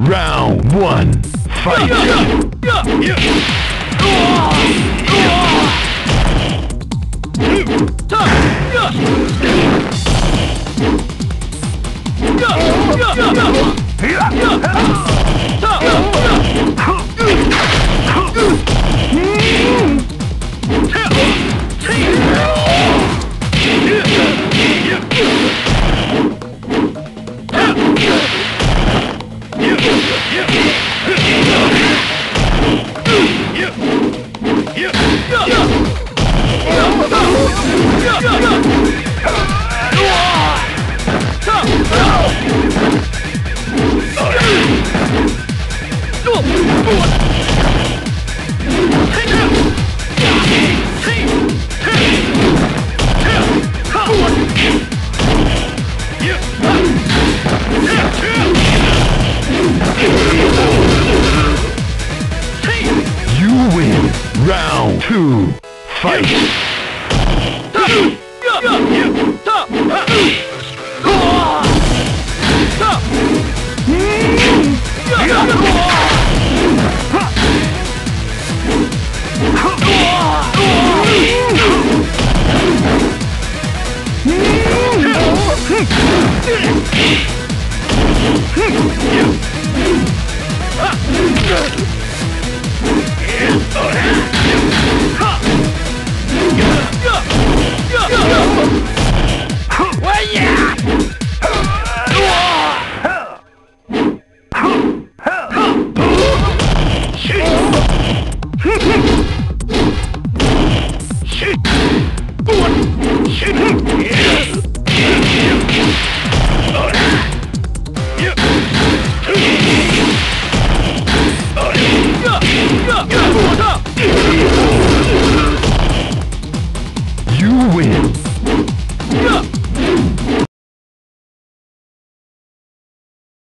Round one. Fight. You win round two. Fight. Shoot!